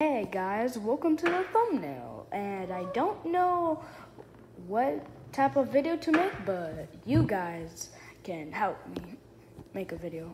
Hey guys, welcome to the thumbnail. And I don't know what type of video to make, but you guys can help me make a video.